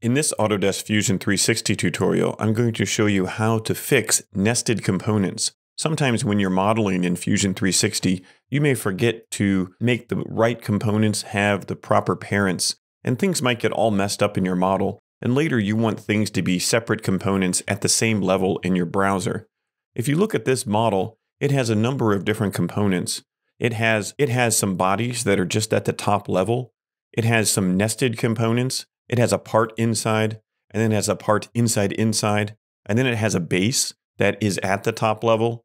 In this Autodesk Fusion 360 tutorial, I'm going to show you how to fix nested components. Sometimes when you're modeling in Fusion 360, you may forget to make the right components have the proper parents, and things might get all messed up in your model, and later you want things to be separate components at the same level in your browser. If you look at this model, it has a number of different components. It has, it has some bodies that are just at the top level. It has some nested components it has a part inside, and then it has a part inside inside, and then it has a base that is at the top level.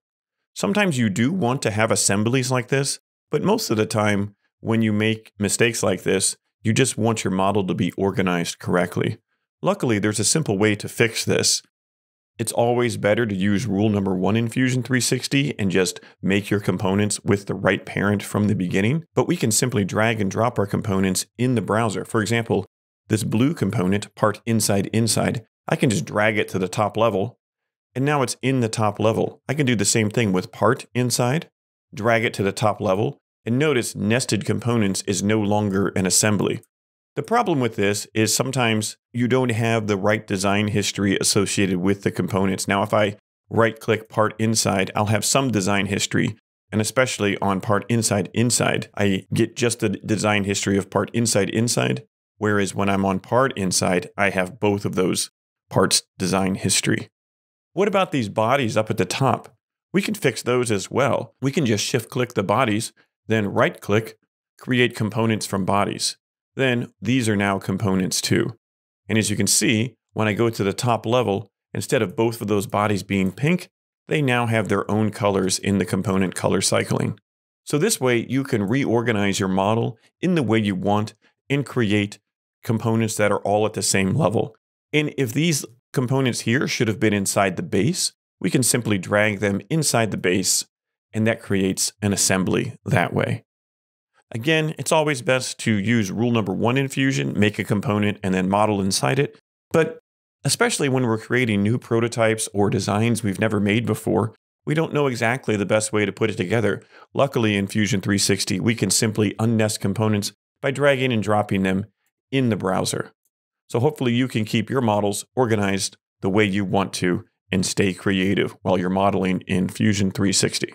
Sometimes you do want to have assemblies like this, but most of the time, when you make mistakes like this, you just want your model to be organized correctly. Luckily, there's a simple way to fix this. It's always better to use rule number one in Fusion 360 and just make your components with the right parent from the beginning, but we can simply drag and drop our components in the browser. For example, this blue component, part inside inside, I can just drag it to the top level, and now it's in the top level. I can do the same thing with part inside, drag it to the top level, and notice nested components is no longer an assembly. The problem with this is sometimes you don't have the right design history associated with the components. Now, if I right click part inside, I'll have some design history, and especially on part inside inside, I get just the design history of part inside inside, Whereas when I'm on part inside, I have both of those parts design history. What about these bodies up at the top? We can fix those as well. We can just shift click the bodies, then right click, create components from bodies. Then these are now components too. And as you can see, when I go to the top level, instead of both of those bodies being pink, they now have their own colors in the component color cycling. So this way you can reorganize your model in the way you want and create components that are all at the same level. And if these components here should have been inside the base, we can simply drag them inside the base, and that creates an assembly that way. Again, it's always best to use rule number one in Fusion, make a component and then model inside it. But especially when we're creating new prototypes or designs we've never made before, we don't know exactly the best way to put it together. Luckily, in Fusion 360, we can simply unnest components by dragging and dropping them in the browser. So hopefully you can keep your models organized the way you want to and stay creative while you're modeling in Fusion 360.